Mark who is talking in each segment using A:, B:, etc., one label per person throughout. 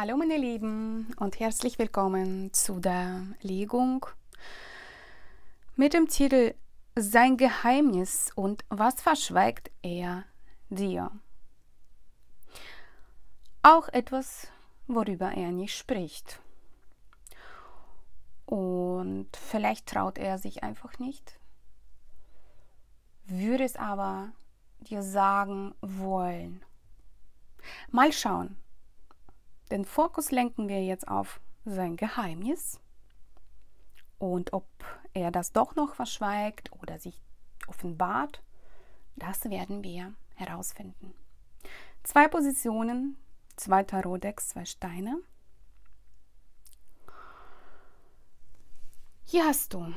A: Hallo meine Lieben und herzlich willkommen zu der Legung mit dem Titel Sein Geheimnis und was verschweigt er dir? Auch etwas, worüber er nicht spricht. Und vielleicht traut er sich einfach nicht, würde es aber dir sagen wollen. Mal schauen, den Fokus lenken wir jetzt auf sein Geheimnis und ob er das doch noch verschweigt oder sich offenbart, das werden wir herausfinden. Zwei Positionen, zwei Tarotdecks, zwei Steine. Hier hast du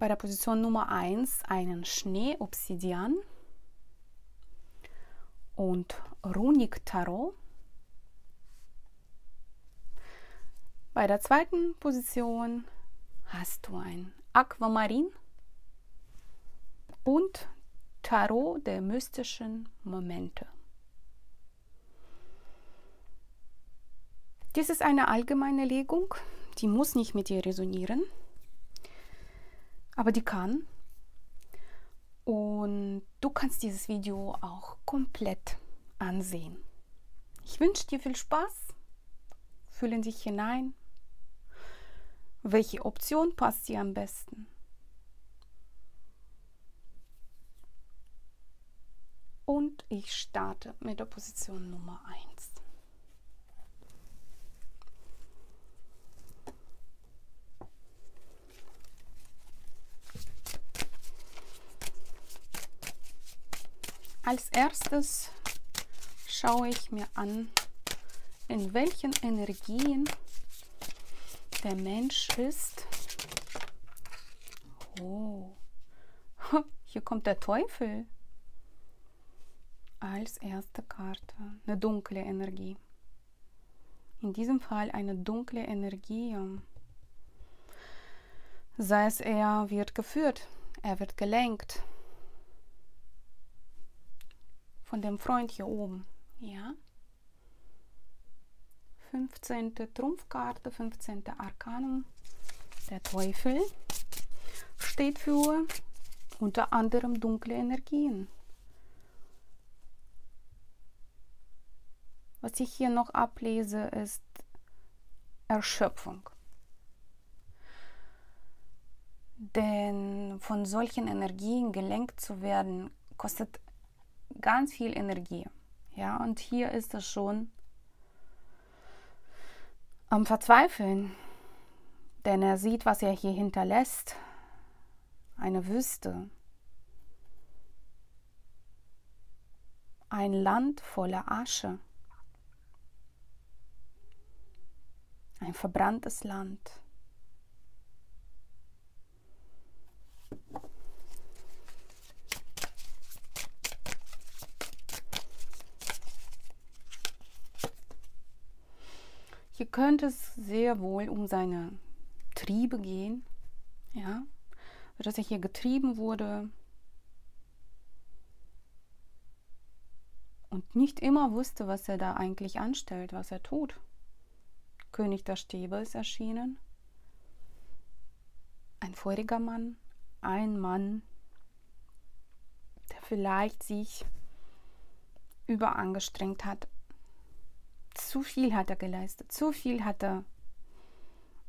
A: bei der Position Nummer 1 einen Schnee-Obsidian und Runik Tarot. Bei der zweiten Position hast du ein Aquamarin und Tarot der mystischen Momente. Dies ist eine allgemeine Legung, die muss nicht mit dir resonieren, aber die kann. Und du kannst dieses Video auch komplett ansehen. Ich wünsche dir viel Spaß. Fühlen dich hinein, welche Option passt dir am besten? Und ich starte mit der Position Nummer 1. Als erstes schaue ich mir an, in welchen Energien der Mensch ist. Oh, hier kommt der Teufel als erste Karte. Eine dunkle Energie. In diesem Fall eine dunkle Energie. Sei es er wird geführt, er wird gelenkt von dem Freund hier oben. Ja. 15. Trumpfkarte, 15. Arkanum, der Teufel, steht für unter anderem dunkle Energien. Was ich hier noch ablese, ist Erschöpfung. Denn von solchen Energien gelenkt zu werden, kostet ganz viel Energie. Ja, und hier ist es schon am Verzweifeln, denn er sieht, was er hier hinterlässt. Eine Wüste. Ein Land voller Asche. Ein verbranntes Land. Hier könnte es sehr wohl um seine Triebe gehen, ja, dass er hier getrieben wurde. Und nicht immer wusste, was er da eigentlich anstellt, was er tut. König der Stäbe ist erschienen, ein feuriger Mann, ein Mann, der vielleicht sich überangestrengt hat, zu viel hat er geleistet, zu viel hat er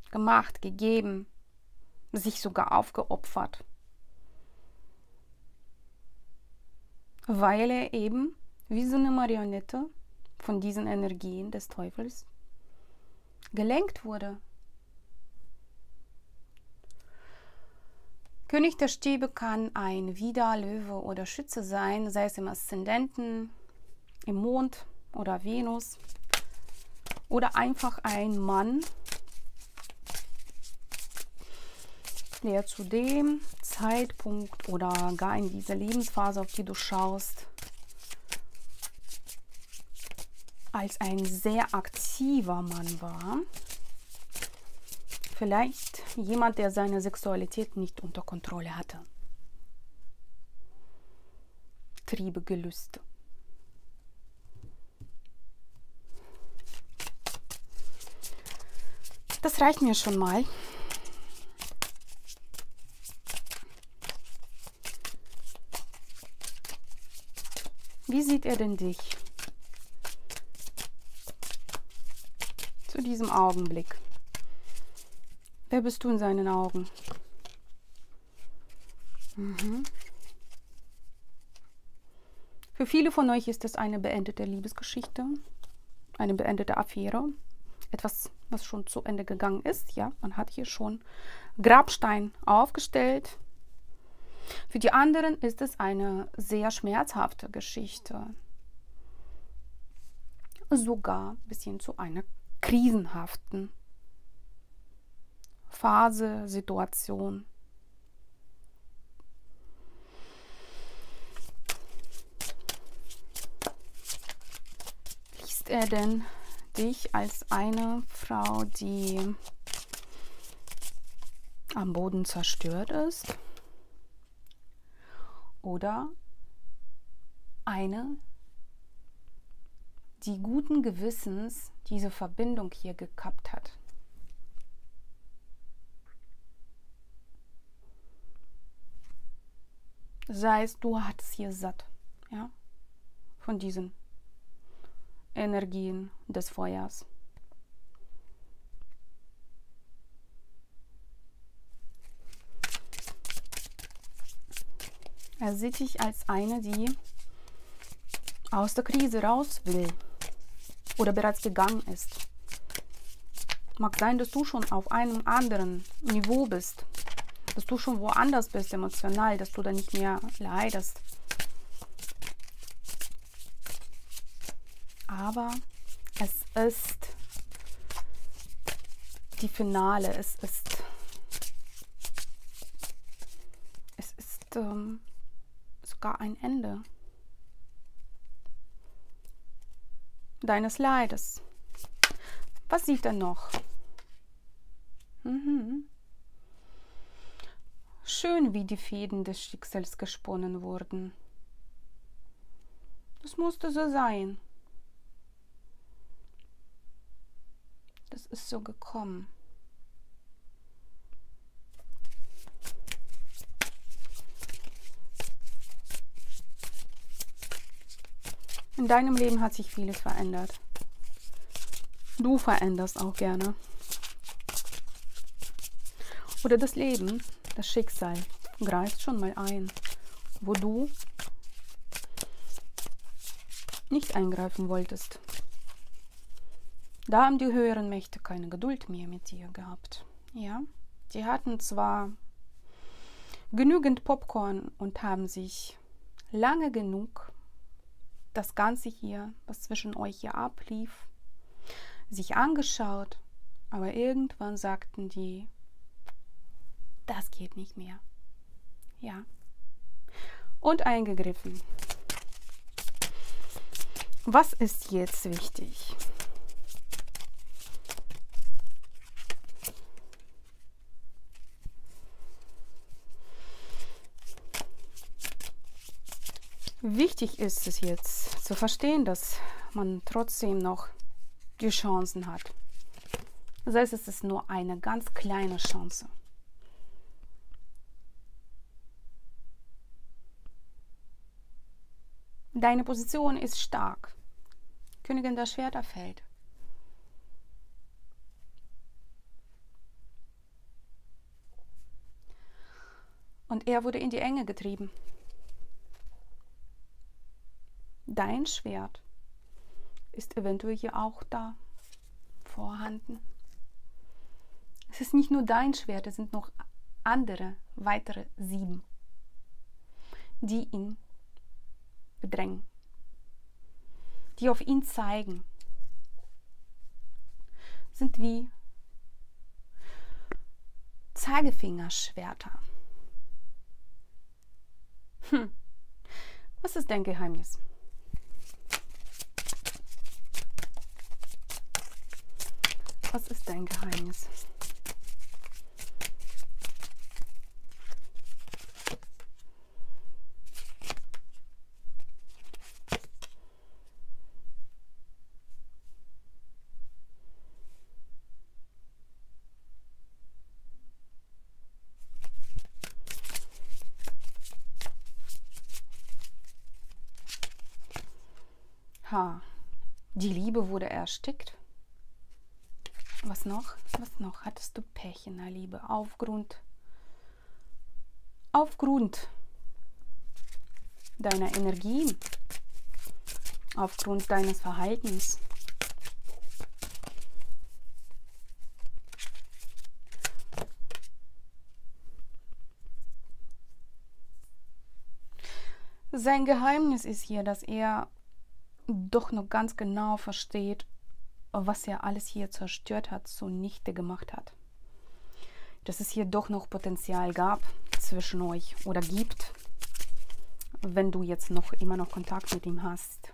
A: gemacht, gegeben, sich sogar aufgeopfert. Weil er eben wie so eine Marionette von diesen Energien des Teufels gelenkt wurde. König der Stäbe kann ein Widder, Löwe oder Schütze sein, sei es im Aszendenten, im Mond oder Venus oder einfach ein Mann, der zu dem Zeitpunkt oder gar in dieser Lebensphase, auf die du schaust, als ein sehr aktiver Mann war. Vielleicht jemand, der seine Sexualität nicht unter Kontrolle hatte. Triebe, Gelüste. Das reicht mir schon mal. Wie sieht er denn dich? Zu diesem Augenblick. Wer bist du in seinen Augen? Mhm. Für viele von euch ist es eine beendete Liebesgeschichte, eine beendete Affäre, etwas, was schon zu Ende gegangen ist. Ja, man hat hier schon Grabstein aufgestellt. Für die anderen ist es eine sehr schmerzhafte Geschichte, sogar bis hin zu einer krisenhaften Phase, Situation. Liest er denn dich als eine Frau, die am Boden zerstört ist? Oder eine, die guten Gewissens diese Verbindung hier gekappt hat? Sei es, du hattest hier satt, ja, von diesen Energien des Feuers. Er sieht dich als eine, die aus der Krise raus will oder bereits gegangen ist. Mag sein, dass du schon auf einem anderen Niveau bist, dass du schon woanders bist emotional, dass du da nicht mehr leidest. Aber es ist die Finale, es ist, es ist ähm, sogar ein Ende deines Leides. Was sieht er noch? Mhm. Schön, wie die Fäden des Schicksals gesponnen wurden. Das musste so sein. Das ist so gekommen. In deinem Leben hat sich vieles verändert. Du veränderst auch gerne. Oder das Leben das Schicksal greift schon mal ein, wo du nicht eingreifen wolltest. Da haben die höheren Mächte keine Geduld mehr mit dir gehabt. Ja, die hatten zwar genügend Popcorn und haben sich lange genug das Ganze hier, was zwischen euch hier ablief, sich angeschaut, aber irgendwann sagten die, das geht nicht mehr. Ja. Und eingegriffen. Was ist jetzt wichtig? Wichtig ist es jetzt zu verstehen, dass man trotzdem noch die Chancen hat. Das heißt, es ist nur eine ganz kleine Chance. Deine Position ist stark. Königin der Schwerter fällt. Und er wurde in die Enge getrieben. Dein Schwert ist eventuell hier auch da vorhanden. Es ist nicht nur dein Schwert, es sind noch andere, weitere sieben, die ihn bedrängen, die auf ihn zeigen, sind wie Zeigefingerschwerter. Hm. Was ist dein Geheimnis? Was ist dein Geheimnis? Die Liebe wurde erstickt. Was noch? Was noch? Hattest du Pech in der Liebe? Aufgrund, aufgrund deiner Energien, aufgrund deines Verhaltens. Sein Geheimnis ist hier, dass er doch noch ganz genau versteht, was er alles hier zerstört hat, zunichte gemacht hat. Dass es hier doch noch Potenzial gab zwischen euch oder gibt, wenn du jetzt noch immer noch Kontakt mit ihm hast.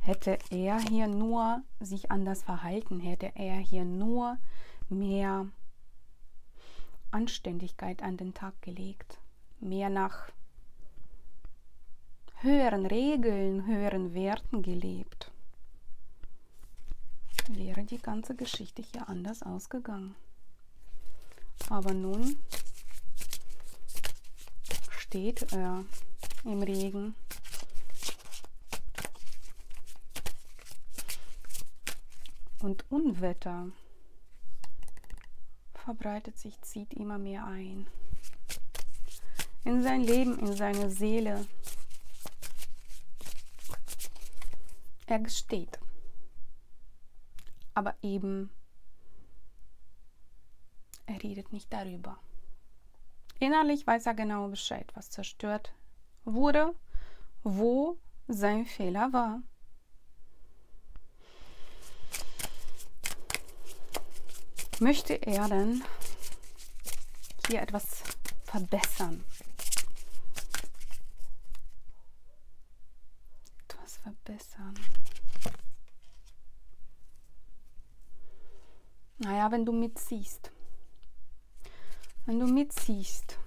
A: Hätte er hier nur sich anders verhalten, hätte er hier nur mehr Anständigkeit an den Tag gelegt, mehr nach höheren Regeln, höheren Werten gelebt, wäre die ganze Geschichte hier anders ausgegangen. Aber nun steht er im Regen. Und Unwetter verbreitet sich, zieht immer mehr ein in sein Leben, in seine Seele. Er gesteht. Aber eben, er redet nicht darüber. Innerlich weiß er genau Bescheid, was zerstört wurde, wo sein Fehler war. Möchte er denn hier etwas verbessern? verbessern. Naja, wenn du mitziehst. Wenn du mitziehst.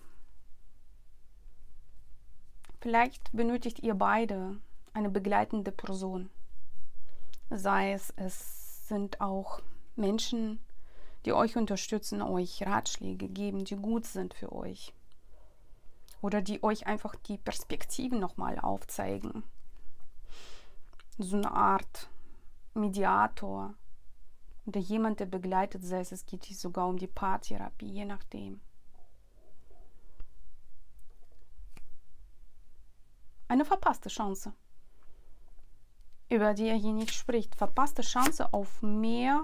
A: Vielleicht benötigt ihr beide eine begleitende Person. Sei es, es sind auch Menschen, die euch unterstützen, euch Ratschläge geben, die gut sind für euch. Oder die euch einfach die Perspektiven nochmal aufzeigen so eine Art Mediator oder jemand, der begleitet, sei es, es geht sogar um die Paartherapie, je nachdem. Eine verpasste Chance, über die er hier nicht spricht. Verpasste Chance auf mehr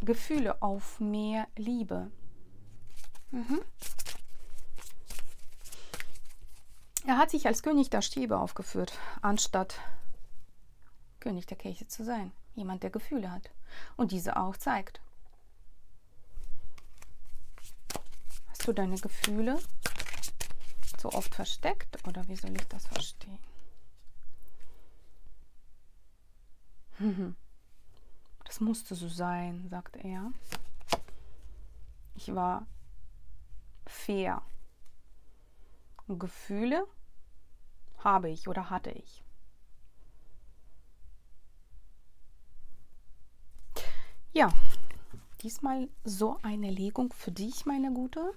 A: Gefühle, auf mehr Liebe. Mhm. Er hat sich als König der Stäbe aufgeführt, anstatt König der Kelche zu sein. Jemand, der Gefühle hat und diese auch zeigt. Hast du deine Gefühle so oft versteckt oder wie soll ich das verstehen? Das musste so sein, sagt er. Ich war fair. Gefühle habe ich oder hatte ich. Ja, diesmal so eine Legung für dich, meine Gute.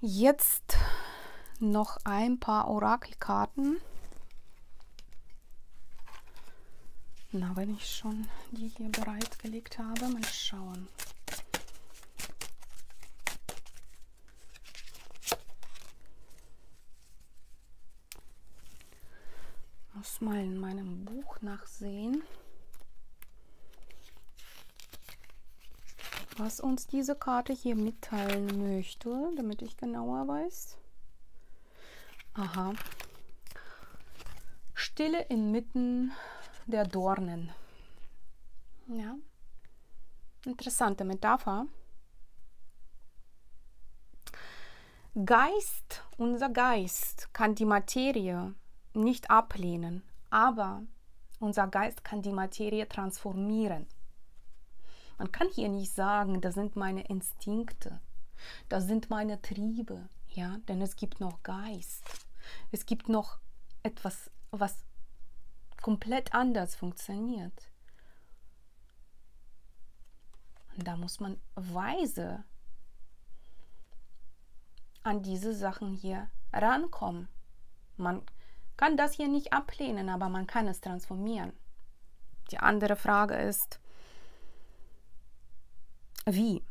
A: Jetzt noch ein paar Orakelkarten. Na, wenn ich schon die hier bereitgelegt habe, mal schauen. muss mal in meinem Buch nachsehen, was uns diese Karte hier mitteilen möchte, damit ich genauer weiß. Aha. Stille inmitten der Dornen. Ja. Interessante Metapher. Geist, unser Geist kann die Materie nicht ablehnen, aber unser Geist kann die Materie transformieren. Man kann hier nicht sagen, das sind meine Instinkte, das sind meine Triebe, ja, denn es gibt noch Geist. Es gibt noch etwas, was komplett anders funktioniert. Und da muss man weise an diese Sachen hier rankommen. Man kann das hier nicht ablehnen, aber man kann es transformieren. Die andere Frage ist, wie?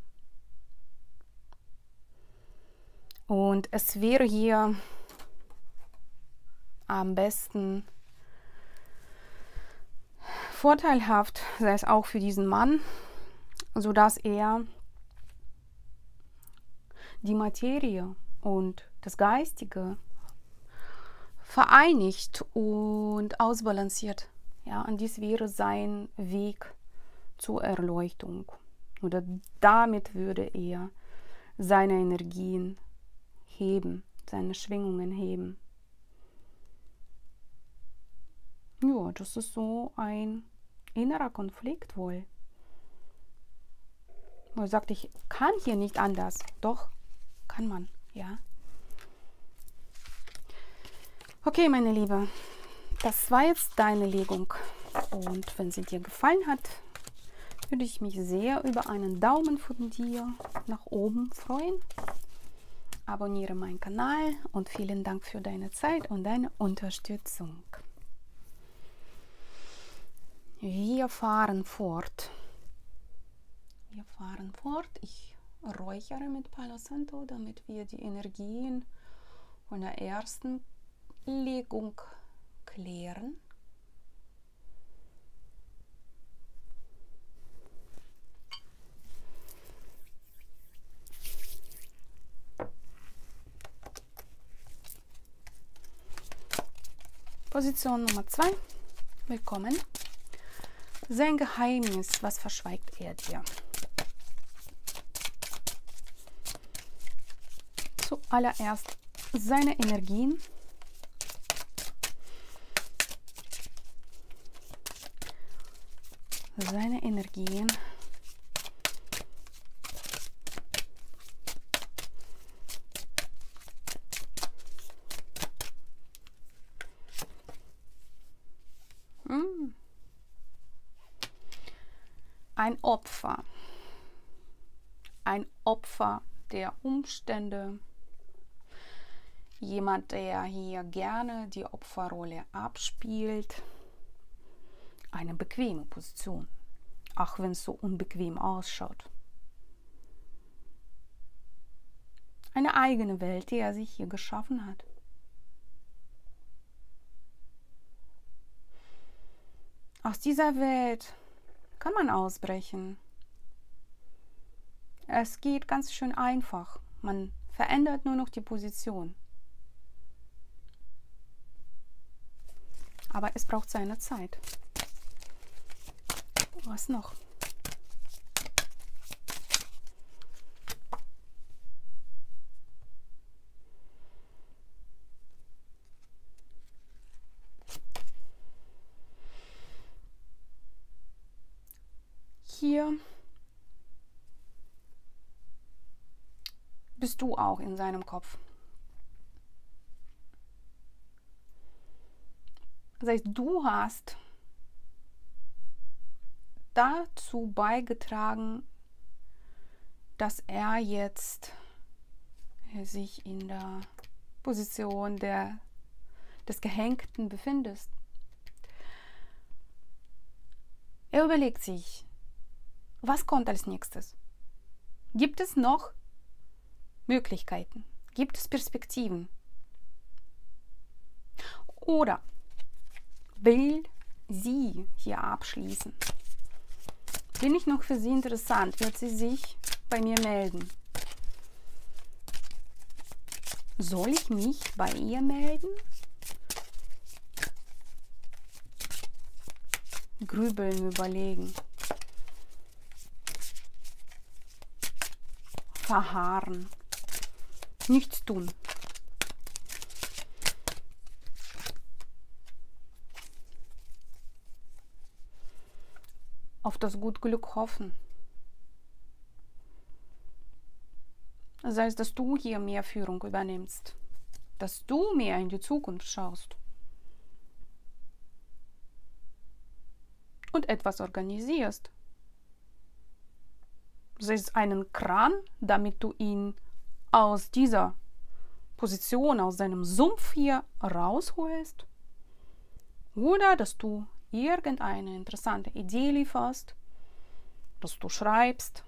A: Und es wäre hier am besten vorteilhaft, sei es auch für diesen Mann, sodass er die Materie und das Geistige vereinigt und ausbalanciert. Ja, und dies wäre sein Weg zur Erleuchtung. Oder damit würde er seine Energien heben, seine Schwingungen heben. Ja, das ist so ein innerer Konflikt wohl. Er sagt, ich kann hier nicht anders. Doch, kann man, ja. Okay, meine Liebe, das war jetzt deine Legung. Und wenn sie dir gefallen hat, würde ich mich sehr über einen Daumen von dir nach oben freuen. Abonniere meinen Kanal und vielen Dank für deine Zeit und deine Unterstützung. Wir fahren fort. Wir fahren fort. Ich räuchere mit Palo Santo, damit wir die Energien von der ersten Legung klären. Position Nummer 2. Willkommen. Sein Geheimnis, was verschweigt er dir? Zuallererst seine Energien seine Energien hm. Opfer, ein Opfer der Umstände, jemand, der hier gerne die Opferrolle abspielt eine bequeme Position, auch wenn es so unbequem ausschaut. Eine eigene Welt, die er sich hier geschaffen hat. Aus dieser Welt kann man ausbrechen. Es geht ganz schön einfach. Man verändert nur noch die Position. Aber es braucht seine Zeit. Was noch? Hier bist du auch in seinem Kopf. Das heißt, du hast dazu beigetragen, dass er jetzt sich in der Position der, des Gehängten befindet. Er überlegt sich, was kommt als nächstes? Gibt es noch Möglichkeiten? Gibt es Perspektiven? Oder will sie hier abschließen? Bin ich noch für Sie interessant? Wird sie sich bei mir melden? Soll ich mich bei ihr melden? Grübeln, überlegen. Verharren. Nichts tun. auf das Gutglück hoffen. Das heißt, dass du hier mehr Führung übernimmst, dass du mehr in die Zukunft schaust und etwas organisierst. Ist einen Kran, damit du ihn aus dieser Position aus seinem Sumpf hier rausholst oder dass du irgendeine interessante Idee lieferst, dass du schreibst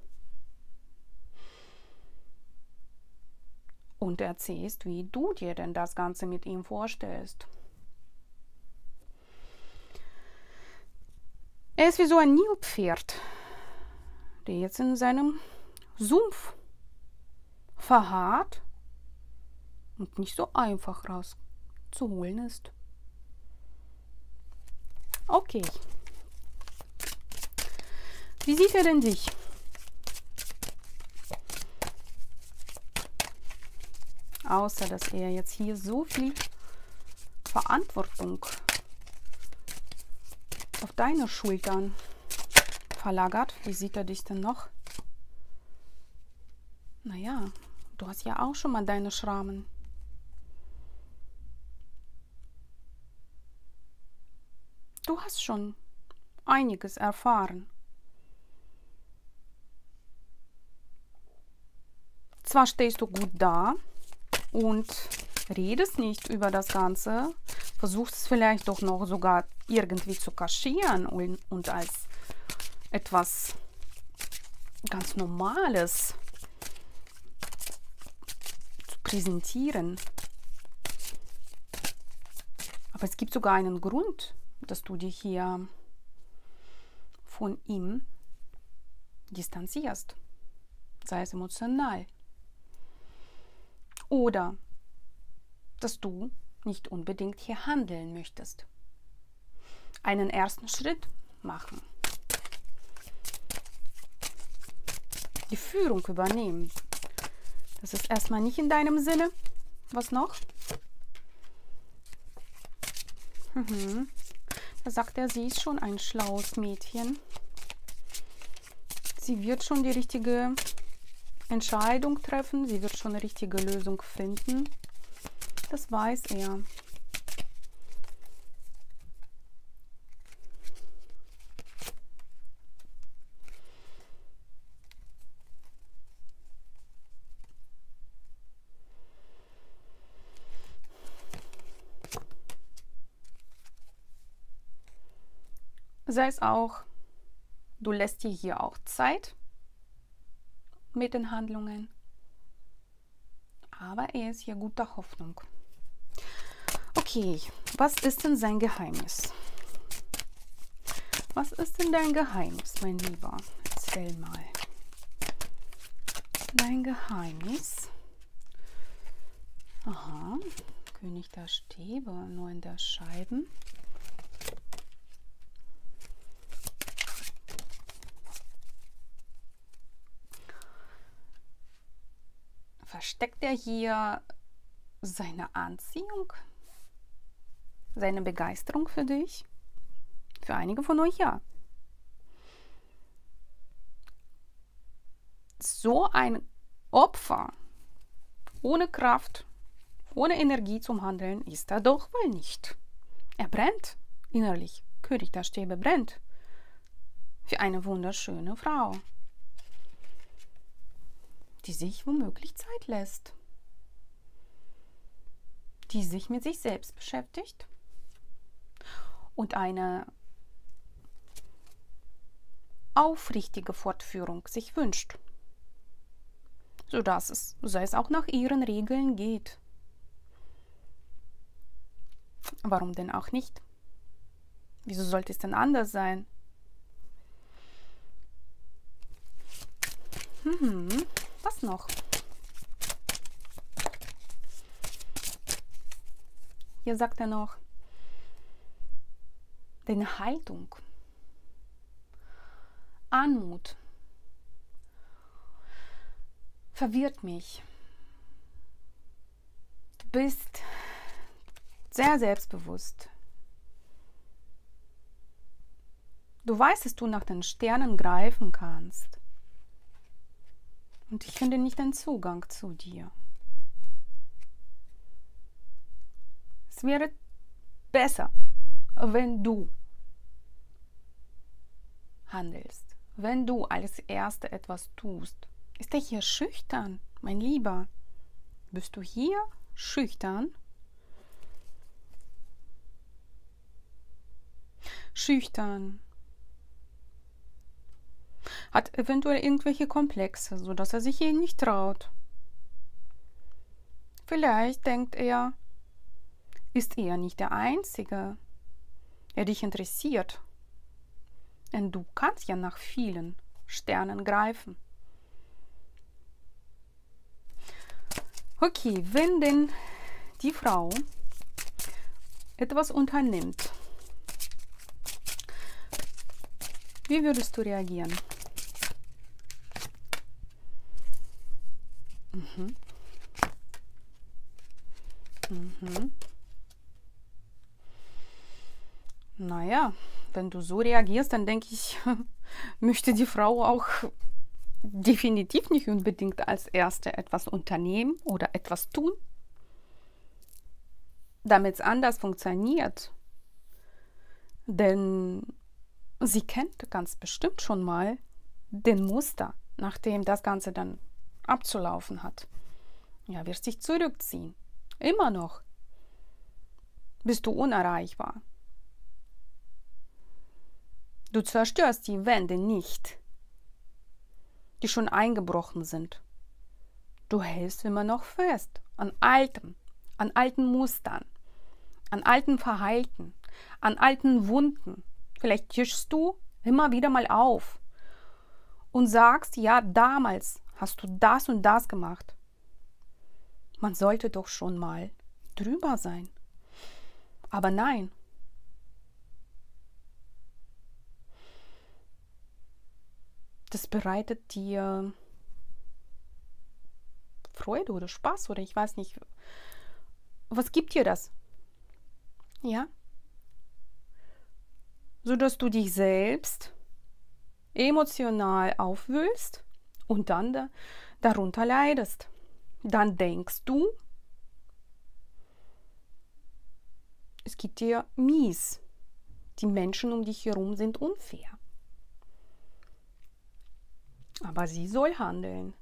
A: und erzählst, wie du dir denn das Ganze mit ihm vorstellst. Er ist wie so ein Nilpferd, der jetzt in seinem Sumpf verharrt und nicht so einfach rauszuholen ist. Okay. Wie sieht er denn dich? Außer dass er jetzt hier so viel Verantwortung auf deine Schultern verlagert. Wie sieht er dich denn noch? Naja, du hast ja auch schon mal deine Schrammen. Du hast schon einiges erfahren. Zwar stehst du gut da und redest nicht über das Ganze, versuchst es vielleicht doch noch sogar irgendwie zu kaschieren und, und als etwas ganz Normales zu präsentieren. Aber es gibt sogar einen Grund, dass du dich hier von ihm distanzierst, sei es emotional. Oder dass du nicht unbedingt hier handeln möchtest. Einen ersten Schritt machen. Die Führung übernehmen. Das ist erstmal nicht in deinem Sinne. Was noch? Mhm. Da sagt er, sie ist schon ein schlaues Mädchen. Sie wird schon die richtige Entscheidung treffen. Sie wird schon eine richtige Lösung finden. Das weiß er. Sei es auch, du lässt dir hier auch Zeit mit den Handlungen. Aber er ist hier guter Hoffnung. Okay, was ist denn sein Geheimnis? Was ist denn dein Geheimnis, mein Lieber? Erzähl mal. Dein Geheimnis. Aha, König der Stäbe, nur in der Scheiben. Versteckt er hier seine Anziehung, seine Begeisterung für dich? Für einige von euch ja. So ein Opfer ohne Kraft, ohne Energie zum Handeln ist er doch wohl nicht. Er brennt innerlich. König der Stäbe brennt für eine wunderschöne Frau die sich womöglich Zeit lässt, die sich mit sich selbst beschäftigt und eine aufrichtige Fortführung sich wünscht, sodass es, sei es auch nach ihren Regeln geht. Warum denn auch nicht? Wieso sollte es denn anders sein? Hm. Was noch? Hier sagt er noch, deine Haltung, Anmut verwirrt mich. Du bist sehr selbstbewusst. Du weißt, dass du nach den Sternen greifen kannst. Und ich finde nicht den Zugang zu dir. Es wäre besser, wenn du handelst, wenn du als Erste etwas tust. Ist er hier schüchtern, mein Lieber? Bist du hier schüchtern, schüchtern, hat eventuell irgendwelche Komplexe, sodass er sich ihnen nicht traut. Vielleicht denkt er, ist er nicht der Einzige, der dich interessiert. Denn du kannst ja nach vielen Sternen greifen. Okay, wenn denn die Frau etwas unternimmt, wie würdest du reagieren? Mhm. Mhm. Naja, wenn du so reagierst, dann denke ich, möchte die Frau auch definitiv nicht unbedingt als Erste etwas unternehmen oder etwas tun, damit es anders funktioniert. Denn sie kennt ganz bestimmt schon mal den Muster, nachdem das Ganze dann abzulaufen hat. Ja, wirst dich zurückziehen. Immer noch. Bist du unerreichbar. Du zerstörst die Wände nicht, die schon eingebrochen sind. Du hältst immer noch fest an altem, an alten Mustern, an alten Verhalten, an alten Wunden. Vielleicht tischst du immer wieder mal auf und sagst, ja, damals hast du das und das gemacht. Man sollte doch schon mal drüber sein. Aber nein, das bereitet dir Freude oder Spaß oder ich weiß nicht. Was gibt dir das? Ja? So dass du dich selbst emotional aufwühlst und dann da, darunter leidest. Dann denkst du, es geht dir mies. Die Menschen um dich herum sind unfair. Aber sie soll handeln.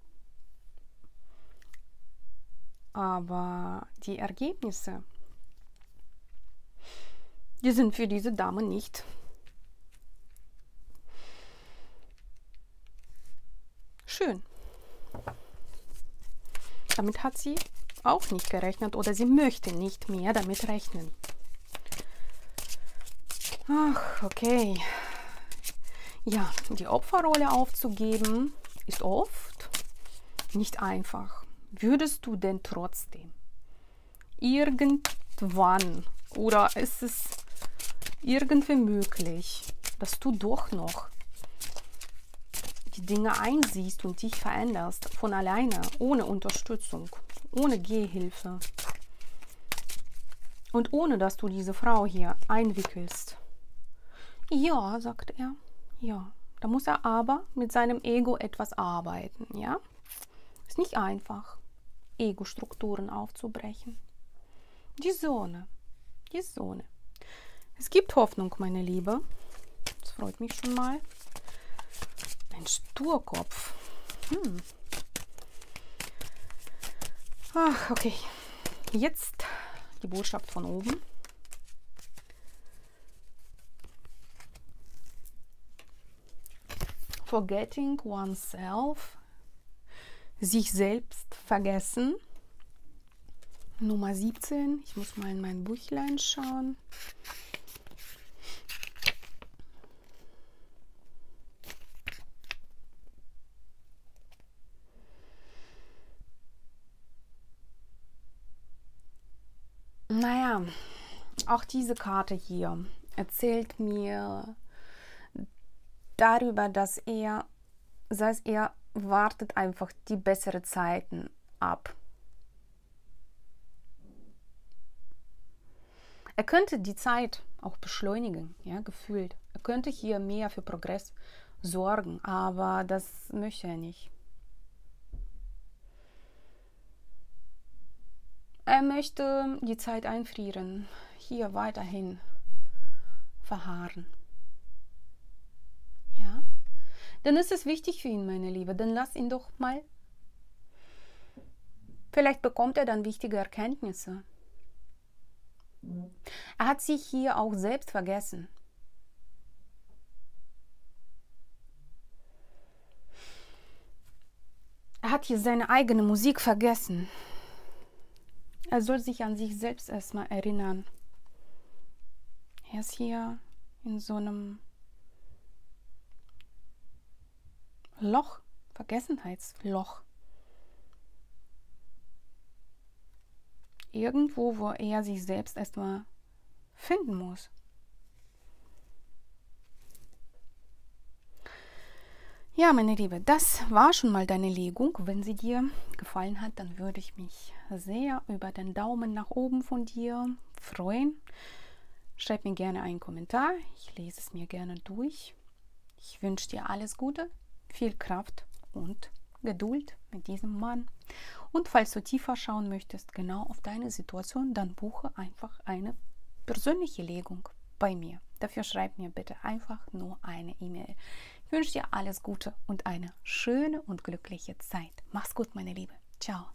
A: Aber die Ergebnisse, die sind für diese Dame nicht. Schön. Damit hat sie auch nicht gerechnet oder sie möchte nicht mehr damit rechnen. Ach, okay. Ja, die Opferrolle aufzugeben ist oft nicht einfach. Würdest du denn trotzdem irgendwann oder ist es irgendwie möglich, dass du doch noch die Dinge einsiehst und dich veränderst von alleine, ohne Unterstützung, ohne Gehhilfe und ohne dass du diese Frau hier einwickelst? Ja, sagt er. Ja, da muss er aber mit seinem Ego etwas arbeiten, ja? Ist nicht einfach, Ego-Strukturen aufzubrechen. Die Sonne, die Sonne. Es gibt Hoffnung, meine Liebe. Das freut mich schon mal. Ein Sturkopf. Hm. Ach, okay. Jetzt die Botschaft von oben. Forgetting oneself, sich selbst vergessen. Nummer 17, ich muss mal in mein Buchlein schauen. Naja, auch diese Karte hier erzählt mir darüber, dass er, das heißt, er wartet einfach die besseren Zeiten ab. Er könnte die Zeit auch beschleunigen, ja, gefühlt. Er könnte hier mehr für Progress sorgen, aber das möchte er nicht. Er möchte die Zeit einfrieren, hier weiterhin verharren. dann ist es wichtig für ihn, meine Liebe. Dann lass ihn doch mal Vielleicht bekommt er dann wichtige Erkenntnisse. Er hat sich hier auch selbst vergessen. Er hat hier seine eigene Musik vergessen. Er soll sich an sich selbst erstmal erinnern. Er ist hier in so einem Loch, Vergessenheitsloch. Irgendwo, wo er sich selbst erstmal finden muss. Ja, meine Liebe, das war schon mal deine Legung. Wenn sie dir gefallen hat, dann würde ich mich sehr über den Daumen nach oben von dir freuen. Schreib mir gerne einen Kommentar. Ich lese es mir gerne durch. Ich wünsche dir alles Gute, viel Kraft und Geduld mit diesem Mann. Und falls du tiefer schauen möchtest, genau auf deine Situation, dann buche einfach eine persönliche Legung bei mir. Dafür schreib mir bitte einfach nur eine E-Mail. Ich wünsche dir alles Gute und eine schöne und glückliche Zeit. Mach's gut, meine Liebe. Ciao.